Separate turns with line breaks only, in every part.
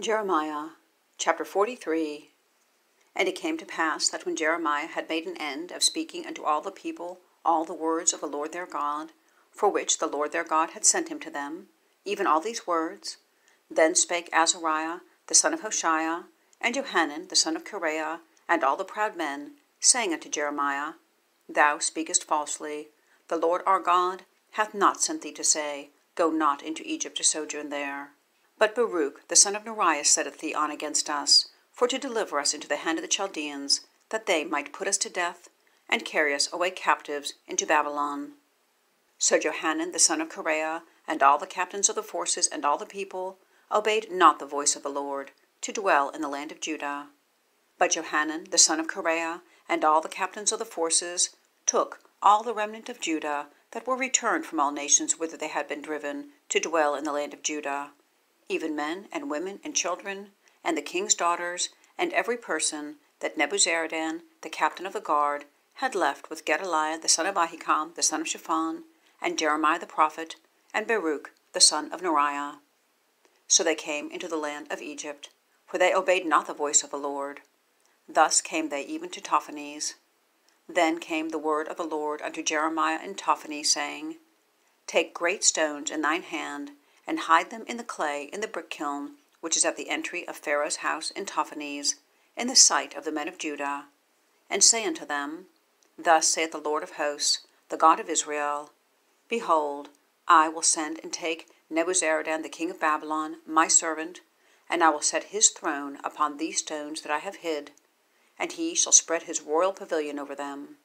Jeremiah chapter 43 And it came to pass that when Jeremiah had made an end of speaking unto all the people all the words of the Lord their God, for which the Lord their God had sent him to them, even all these words, then spake Azariah the son of Hoshaiah, and Johanan the son of Kareah, and all the proud men, saying unto Jeremiah, Thou speakest falsely. The Lord our God hath not sent thee to say, Go not into Egypt to sojourn there. But Baruch the son of Neriah setteth thee on against us, for to deliver us into the hand of the Chaldeans, that they might put us to death, and carry us away captives into Babylon. So Johanan the son of Kareah, and all the captains of the forces, and all the people, obeyed not the voice of the Lord, to dwell in the land of Judah. But Johanan the son of Kareah, and all the captains of the forces, took all the remnant of Judah that were returned from all nations whither they had been driven, to dwell in the land of Judah even men and women and children, and the king's daughters, and every person that Nebuzaradan, the captain of the guard, had left with Gedaliah the son of Ahikam, the son of Shaphan, and Jeremiah the prophet, and Baruch the son of Neriah. So they came into the land of Egypt, for they obeyed not the voice of the Lord. Thus came they even to Tahpanhes. Then came the word of the Lord unto Jeremiah in Tahpanhes, saying, Take great stones in thine hand, and hide them in the clay in the brick kiln, which is at the entry of Pharaoh's house in Tahpanhes, in the sight of the men of Judah, and say unto them, Thus saith the Lord of hosts, the God of Israel, Behold, I will send and take Nebuchadrezzar the king of Babylon, my servant, and I will set his throne upon these stones that I have hid, and he shall spread his royal pavilion over them.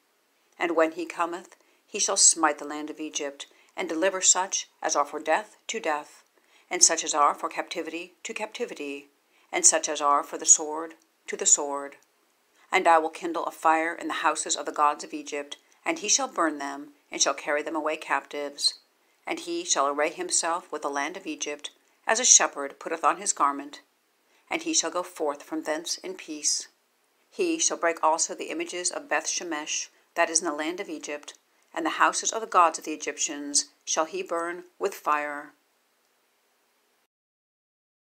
And when he cometh, he shall smite the land of Egypt, and deliver such as are for death to death, and such as are for captivity to captivity, and such as are for the sword to the sword. And I will kindle a fire in the houses of the gods of Egypt, and he shall burn them, and shall carry them away captives. And he shall array himself with the land of Egypt, as a shepherd putteth on his garment, and he shall go forth from thence in peace. He shall break also the images of Beth Shemesh, that is in the land of Egypt, and the houses of the gods of the Egyptians shall he burn with fire.